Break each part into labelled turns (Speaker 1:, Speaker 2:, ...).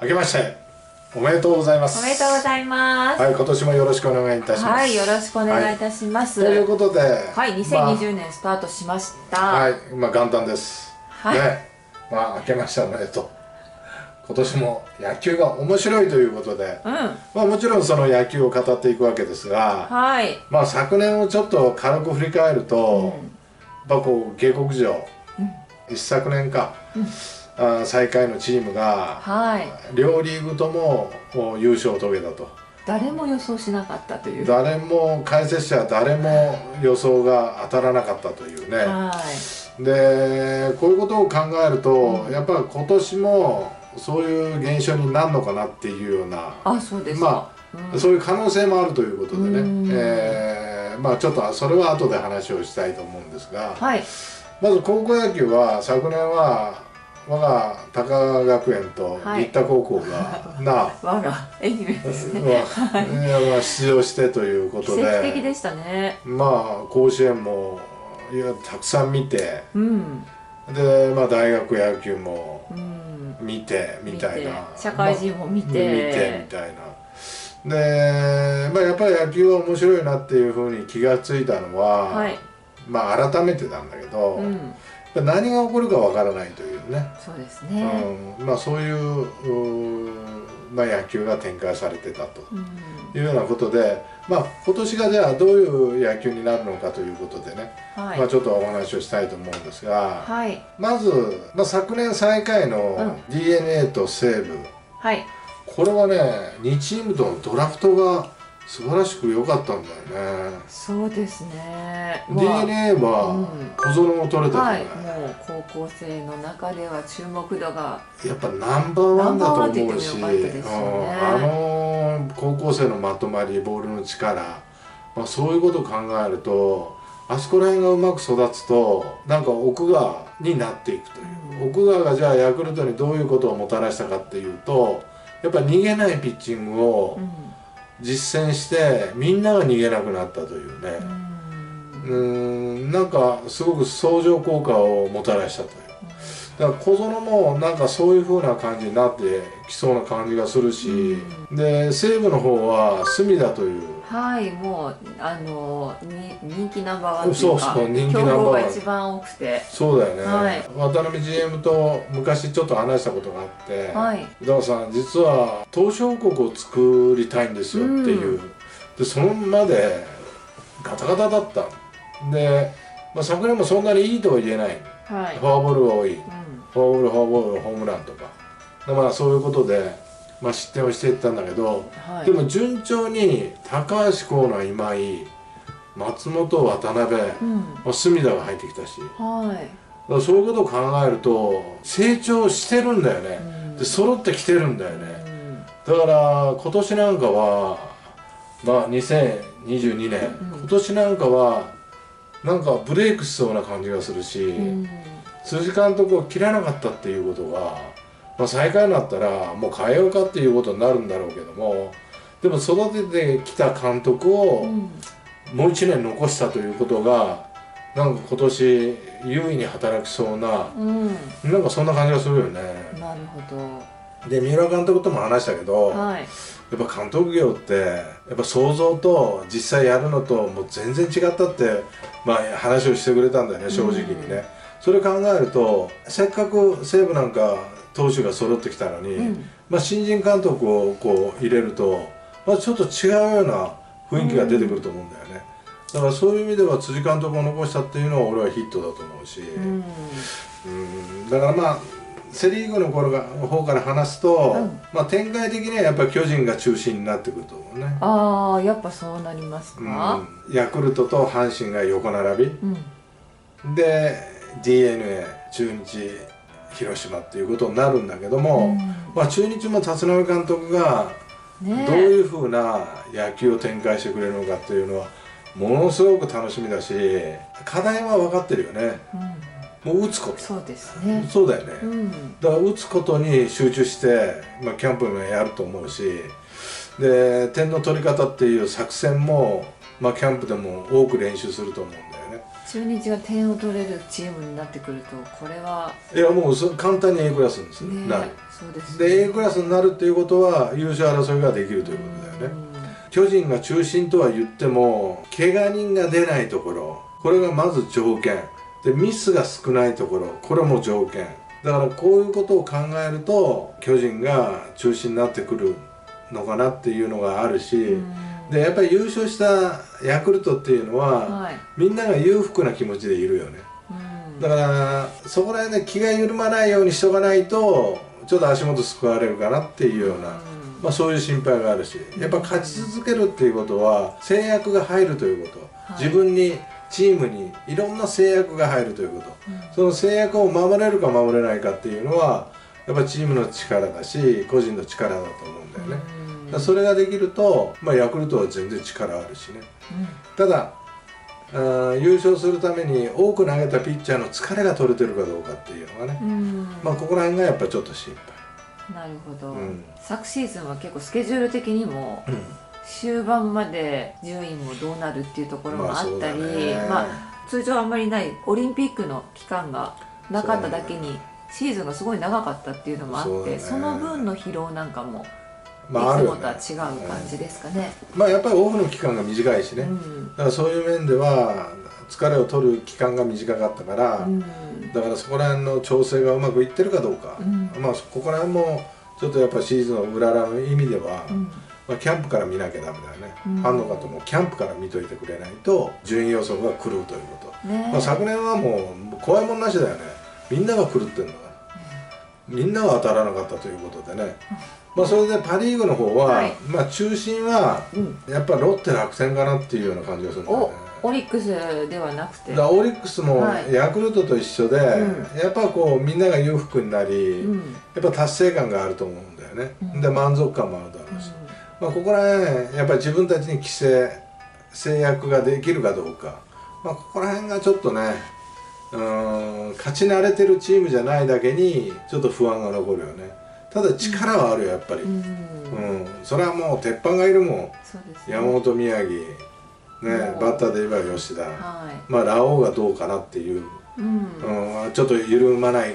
Speaker 1: 明けましておめでとうございます。
Speaker 2: おめでとうございます。
Speaker 1: はい今年もよろしくお願いいたします。
Speaker 2: はい、よろしくお願いいたします。
Speaker 1: ということで
Speaker 2: はい、2020年スタートしました。
Speaker 1: まあはいまあ元旦です。
Speaker 2: はい。
Speaker 1: ね。まあ明けましておめでとう。今年も野球が面白いということで
Speaker 2: うん、
Speaker 1: まあもちろんその野球を語っていくわけですが
Speaker 2: はい。
Speaker 1: まあ昨年をちょっと軽く振り返ると、やっぱこう下克上、一昨年か、あー最下位のチームが
Speaker 2: はい。
Speaker 1: 両リーグとも優勝を遂げたと
Speaker 2: 誰も予想しなかったという。
Speaker 1: 誰も解説者は誰も予想が当たらなかったというね
Speaker 2: はい。
Speaker 1: でこういうことを考えると、やっぱり今年もそういう現象になるのかなっていうような
Speaker 2: あ、そうです
Speaker 1: ま
Speaker 2: か。
Speaker 1: あ、そういう可能性もあるということでね、
Speaker 2: うん
Speaker 1: えーまあちょっとそれは後で話をしたいと思うんですが、
Speaker 2: はい。
Speaker 1: まず高校野球は昨年は我が高川学園と
Speaker 2: はい
Speaker 1: 新田高校が、な
Speaker 2: 我が愛媛ですね。
Speaker 1: 出場してということ
Speaker 2: 奇
Speaker 1: で
Speaker 2: 跡的でしたね。
Speaker 1: まあ甲子園もいやたくさん見て
Speaker 2: うん。
Speaker 1: で、まあ、大学野球も
Speaker 2: うん。
Speaker 1: 見てみたいな
Speaker 2: 社会人も見て
Speaker 1: まあ見てみたいなで、まあ、やっぱり野球は面白いなっていうふうに気がついたのは、
Speaker 2: はい。
Speaker 1: まあ改めてなんだけど、
Speaker 2: うん。
Speaker 1: 何が起こるかわからないというね、
Speaker 2: そうですね。
Speaker 1: うんまあ、そういうまあ、野球が展開されてたと
Speaker 2: うん。
Speaker 1: いうようなことで、まあ、今年がじゃあどういう野球になるのかということでね、
Speaker 2: はい
Speaker 1: まあ、。ちょっとお話をしたいと思うんですが、
Speaker 2: はい。
Speaker 1: まず、まあ、昨年最下位の d n a と西武、
Speaker 2: はい。
Speaker 1: これはね2チームとのドラフトが素晴らしく良かったんだよね。
Speaker 2: そうですね。
Speaker 1: d n a
Speaker 2: うん。
Speaker 1: は小園も取れたじゃない、
Speaker 2: はい、もう高校生の中では注目度が
Speaker 1: やっぱナンバーワンだと思うし、
Speaker 2: ね。
Speaker 1: うん。あの高校生のまとまりボールの力、まあ、そういうことを考えるとあそこら辺がうまく育つとなんか奥川になっていくという、奥川がじゃあヤクルトにどういうことをもたらしたかっていうとやっぱ逃げないピッチングを
Speaker 2: うん
Speaker 1: 実践してみんなが逃げなくなったというね、うーん。なんかすごく相乗効果をもたらしたという。だから小園もなんかそういう風な感じになってきそうな感じがするし、で西武の方は隅田という
Speaker 2: はいもうあのに人気ナンバーワンってい
Speaker 1: そう
Speaker 2: うか
Speaker 1: そう人気ナンバーワン。
Speaker 2: が一番多くて。
Speaker 1: そうだよね、
Speaker 2: はい。
Speaker 1: 渡辺 GM と昔ちょっと話したことがあって、
Speaker 2: はい。
Speaker 1: さん実は東証王国を作りたいんですよっていう、でそのまでガタガタだった。で、まあ、昨年もそんなにいいとは言えない。
Speaker 2: はい。
Speaker 1: フォアボールが多い。
Speaker 2: うん。
Speaker 1: フォアボールフォアボールホームランとか。でまあそういうことで、まあ、失点をしていったんだけど、
Speaker 2: はい。
Speaker 1: でも順調に高橋光成今井松本渡辺、ま
Speaker 2: うん。
Speaker 1: あ、隅田が入ってきたし。
Speaker 2: はい。
Speaker 1: らそういうことを考えると成長してるんだよね、
Speaker 2: うん。
Speaker 1: で揃ってきてるんだよね、
Speaker 2: うん。
Speaker 1: だから今年なんかはまあ2022年、
Speaker 2: うん。
Speaker 1: 今年なんかはなんかブレイクしそうな感じがするし、
Speaker 2: うん。
Speaker 1: 辻監督を切らなかったっていうことが、まあ、最下位になったらもう変えようかっていうことになるんだろうけどもでも育ててきた監督を
Speaker 2: うん
Speaker 1: もう1年残したということがなんか今年優位に働きそうな
Speaker 2: うん。
Speaker 1: なんかそんな感じがするよね。
Speaker 2: なるほど。
Speaker 1: で三浦監督とも話したけど、
Speaker 2: はい。
Speaker 1: やっぱ監督業ってやっぱ想像と実際やるのともう全然違ったって、まあ、話をしてくれたんだよね正直にね、それ考えるとせっかく西武なんか投手が揃ってきたのに、
Speaker 2: うん。
Speaker 1: まあ、新人監督をこう入れると、まあ、ちょっと違うような雰囲気が出てくると思うんだよね、だからそういう意味では辻監督を残したっていうのは俺はヒットだと思うし、
Speaker 2: うん。
Speaker 1: うん。だからまあセ・リーグの頃が方から話すと、
Speaker 2: うん。
Speaker 1: まあ、展開的にはやっぱり巨人が中心になってくると思うね、
Speaker 2: ああやっぱそうなりますか？
Speaker 1: うん、ヤクルトと阪神が横並
Speaker 2: うん。
Speaker 1: びで d n a 中日広島っていうことになるんだけども、まあ、中日も立浪監督がどういうふうな野球を展開してくれるのかっていうのはものすごく楽しみだし課題は分かってるよね。
Speaker 2: うん。
Speaker 1: もう打つこと。
Speaker 2: そうですね。
Speaker 1: そうだよね、
Speaker 2: うん。
Speaker 1: だから打つことに集中して、まあ、キャンプもやると思うしで点の取り方っていう作戦も、まあ、キャンプでも多く練習すると思うんだよね
Speaker 2: 中日が点を取れるチームになってくるとこれはい
Speaker 1: やもうそ簡単に A クラスにですね
Speaker 2: ね
Speaker 1: なる。
Speaker 2: そうです
Speaker 1: で A クラスになるっていうことは優勝争いができるということだよね巨人が中心とは言っても怪我人が出ないところ。これがまず条件。でミスが少ないところ。これも条件。だからこういうことを考えると巨人が中心になってくるのかなっていうのがあるし、
Speaker 2: うん
Speaker 1: でやっぱり優勝したヤクルトっていうのは、
Speaker 2: はい。
Speaker 1: みんなが裕福な気持ちでいるよね。
Speaker 2: うん。
Speaker 1: だからそこら辺で気が緩まないようにしとかないとちょっと足元救われるかなっていうような、まあ、そういう心配があるしやっぱ勝ち続けるっていうことは制約が入るということ、
Speaker 2: はい。
Speaker 1: 自分にチームにいろんな制約が入るということ。その制約を守れるか守れないかっていうのはやっぱチームの力だし個人の力だと思うんだよね、だからそれができると、まあ、ヤクルトは全然力あるしね。ただあー優勝するために多く投げたピッチャーの疲れが取れてるかどうかっていうのがね、
Speaker 2: うん。
Speaker 1: まあ、ここら辺がやっぱちょっと心
Speaker 2: なるほど、
Speaker 1: うん。
Speaker 2: 昨シーズンは結構スケジュール的にも
Speaker 1: 配、
Speaker 2: 終盤まで順位もどうなるっていうところもあったり、
Speaker 1: まあ
Speaker 2: まあ通常あんまりないオリンピックの期間がなかっただけにシーズンがすごい長かったっていうのもあって
Speaker 1: そね。
Speaker 2: その分の疲労なんかもい
Speaker 1: まああるよね。
Speaker 2: つもとは違う感じですかね。
Speaker 1: まあやっぱりオフの期間が短いしね、
Speaker 2: うん。
Speaker 1: だからそういう面では疲れを取る期間が短かったから、
Speaker 2: うん。
Speaker 1: だからそこら辺の調整がうまくいってるかどうか、
Speaker 2: うん。
Speaker 1: まあここら辺もちょっとやっぱシーズンの裏らの意味では、
Speaker 2: うん。
Speaker 1: まあ、キャンプから見なきゃダメだよね、
Speaker 2: うん。
Speaker 1: ファンの方もキャンプから見といてくれないと順位予想が狂うということ、
Speaker 2: ね
Speaker 1: まあ、昨年はもう怖いもんなしだよね。みんなが狂ってんの。からみんなが当たらなかったということでね、まあ、それでパ・リーグの方は、
Speaker 2: はい。
Speaker 1: まあ、中心は
Speaker 2: うん。
Speaker 1: やっぱロッテ楽天かなっていうような感じがするんだよ
Speaker 2: お
Speaker 1: ね
Speaker 2: オリックスではなくて。
Speaker 1: だオリックスも
Speaker 2: はい。
Speaker 1: ヤクルトと一緒で、
Speaker 2: う
Speaker 1: やっぱこうみんなが裕福になり、
Speaker 2: うん。
Speaker 1: やっぱ達成感があると思うんだよね、
Speaker 2: うん。
Speaker 1: で満足感もあるだろうし、まあ、ここら辺やっぱり自分たちに規制制約ができるかどうか、まあ、ここら辺がちょっとねうーん勝ち慣れてるチームじゃないだけにちょっと不安が残るよね。ただ力はあるよやっぱり、
Speaker 2: う
Speaker 1: うん。んそれはもう鉄板がいるもん。
Speaker 2: ね。
Speaker 1: 山本宮城。ね
Speaker 2: うん。
Speaker 1: バッターで言えば吉田。
Speaker 2: は
Speaker 1: まあラオウがどうかなっていう、
Speaker 2: いうん。
Speaker 1: うん、ちょっと緩まない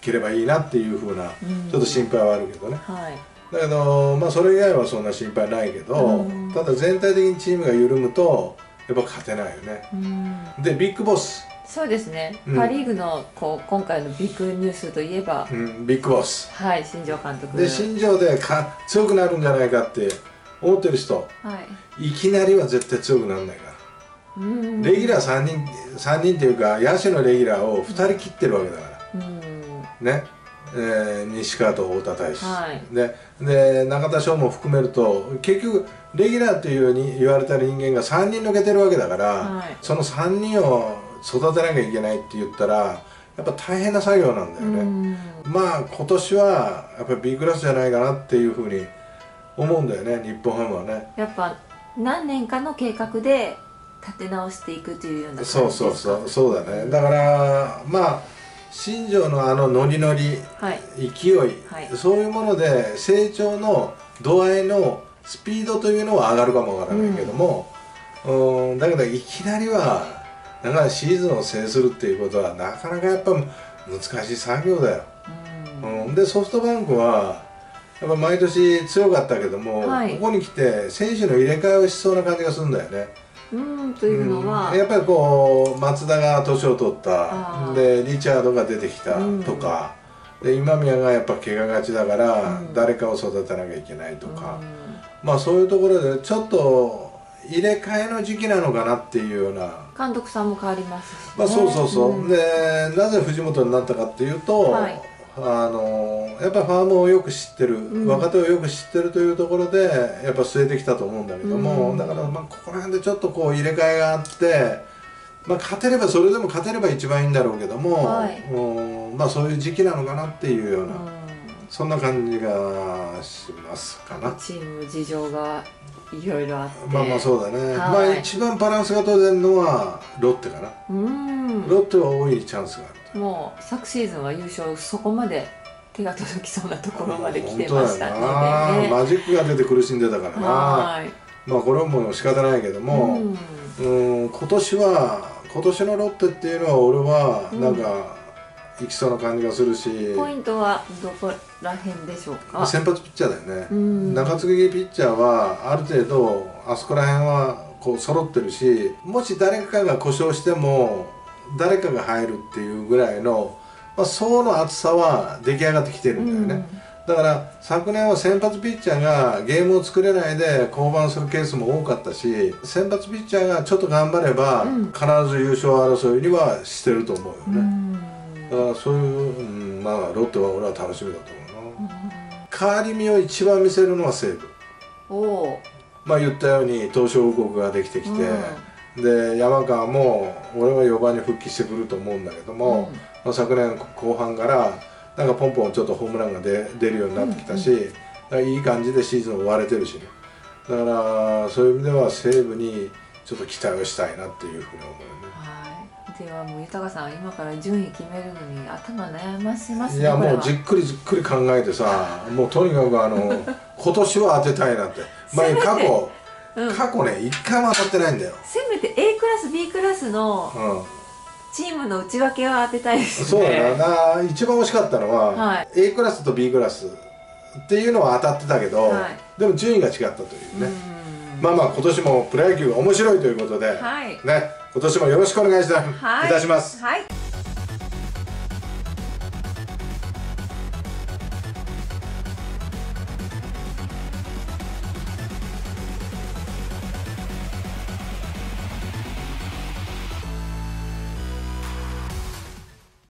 Speaker 1: ければいいなっていうふうな
Speaker 2: うん。
Speaker 1: ちょっと心配はあるけどね。
Speaker 2: はい。
Speaker 1: だけどまあそれ以外はそんな心配ないけど、
Speaker 2: うん。
Speaker 1: ただ全体的にチームが緩むとやっぱ勝てないよね。
Speaker 2: うん。
Speaker 1: でビッグボス、
Speaker 2: そうですね、
Speaker 1: うん。
Speaker 2: パ・リーグのこう今回のビッグニュースといえば、
Speaker 1: うん、ビッグボス。
Speaker 2: はい新庄監督。
Speaker 1: で新庄でか強くなるんじゃないかって思ってる人。
Speaker 2: はい。
Speaker 1: いきなりは絶対強くならないから。
Speaker 2: うん。
Speaker 1: レギュラー3人3人っていうか野手のレギュラーを2人切ってるわけだから。
Speaker 2: うん。
Speaker 1: ね、えー西川と太田大使、
Speaker 2: はい。
Speaker 1: でで中田翔も含めると結局レギュラーというように言われた人間が3人抜けてるわけだから、
Speaker 2: はい。
Speaker 1: その3人を育てなきゃいけないって言ったらやっぱ大変な作業なんだよね、
Speaker 2: うん。
Speaker 1: まあ今年はやっぱり B クラスじゃないかなっていうふうに思うんだよね日本ハムはね。
Speaker 2: やっぱ何年かの計画で立て直していくというような
Speaker 1: そうそうそうそうだね。だからまあ新庄のあのノリノリ
Speaker 2: はい。
Speaker 1: 勢い、
Speaker 2: はい。
Speaker 1: そういうもので成長の度合いのスピードというのは上がるかもわからないけども、うん、だけどいきなりはだからシーズンを制するっていうことはなかなかやっぱ難しい作業だよ、
Speaker 2: うん。
Speaker 1: うん、でソフトバンクはやっぱ毎年強かったけども、
Speaker 2: はい。
Speaker 1: ここに来て選手の入れ替えをしそうな感じがするんだよね。
Speaker 2: うんというのは、
Speaker 1: うん。やっぱりこう松田が年を取った。でリチャードが出てきた
Speaker 2: うん。
Speaker 1: とか、で今宮がやっぱ怪我がちだから、
Speaker 2: うん。
Speaker 1: 誰かを育てなきゃいけないとか、
Speaker 2: うん。
Speaker 1: まあそういうところでちょっと入れ替えの時期なのかなっていうような、
Speaker 2: 監督さんも変わりますし、ね、
Speaker 1: まあそうそうそう、
Speaker 2: ん。
Speaker 1: でなぜ藤本になったかっていうと、
Speaker 2: はい。
Speaker 1: あのやっぱファームをよく知ってる、
Speaker 2: ん。
Speaker 1: 若手をよく知ってるというところでやっぱ据えてきたと思うんだけども、
Speaker 2: うん。
Speaker 1: だからまあここら辺でちょっとこう入れ替えがあって、まあ、勝てればそれでも勝てれば一番いいんだろうけども、
Speaker 2: はい。
Speaker 1: うん。まあそういう時期なのかなっていうような、
Speaker 2: う
Speaker 1: そんな感じがしますかな。
Speaker 2: ん、チーム事情がいろいろあって。
Speaker 1: まあまあそうだね、
Speaker 2: はい。
Speaker 1: まあ一番バランスが取れるのはロッテかな、
Speaker 2: うん。
Speaker 1: ロッテは大いにチャンスがある
Speaker 2: もう昨シーズンは優勝そこまで手が届きそうなところまで来てましたの
Speaker 1: な、
Speaker 2: でね。
Speaker 1: マジックが出て苦しんでたからな。
Speaker 2: はい。
Speaker 1: まあこれはもう仕方ないけども、
Speaker 2: うん。
Speaker 1: うん、今年は今年のロッテっていうのは俺はなんか、いきそうな感じがするし。
Speaker 2: ポイントはどこ？ら辺でしょうか。
Speaker 1: 先発ピッチャーだよね、
Speaker 2: うん。
Speaker 1: 中継ぎピッチャーはある程度あそこら辺はこう揃ってるしもし誰かが故障しても誰かが入るっていうぐらいの、まあ、層の厚さは出来上がってきてるんだよね、だから昨年は先発ピッチャーがゲームを作れないで降板するケースも多かったし先発ピッチャーがちょっと頑張れば、
Speaker 2: うん。
Speaker 1: 必ず優勝争いにはしてると思うよ
Speaker 2: う
Speaker 1: ね、
Speaker 2: ん。
Speaker 1: だからそういう、うん、まあロッテは俺は楽しみだと思う。な、変わり身を一番見せるのは西武。
Speaker 2: おお。
Speaker 1: まあ言ったように東証王国ができてきて、で山川も俺は4番に復帰してくると思うんだけども、まあ、昨年後半からなんかポンポンちょっとホームランが出出るようになってきたし、だからいい感じでシーズン終われてるしね。だからそういう意味では西武にちょっと期待をしたいなっていうふうに思うよね。
Speaker 2: はい、ではもう豊さん今から順位決めるのに頭悩ませます
Speaker 1: いや
Speaker 2: ねこれは。
Speaker 1: もうじっくりじっくり考えてさもうとにかくあの 今年は当てたいなって。まあ過去、
Speaker 2: うん。
Speaker 1: 過去ね一回も当たってないんだよ、
Speaker 2: せめて A クラス B クラスの
Speaker 1: うん、
Speaker 2: チームの内訳は当てたいですね。
Speaker 1: そうだなな。一番惜しかったのは、
Speaker 2: はい。
Speaker 1: A クラスと B クラスっていうのは当たってたけど、
Speaker 2: はい。
Speaker 1: でも順位が違ったというね、
Speaker 2: うん
Speaker 1: まあまあ今年もプロ野球が面白いということで、
Speaker 2: はい。
Speaker 1: ね今年もよろしくお願
Speaker 2: い
Speaker 1: いたします。
Speaker 2: はい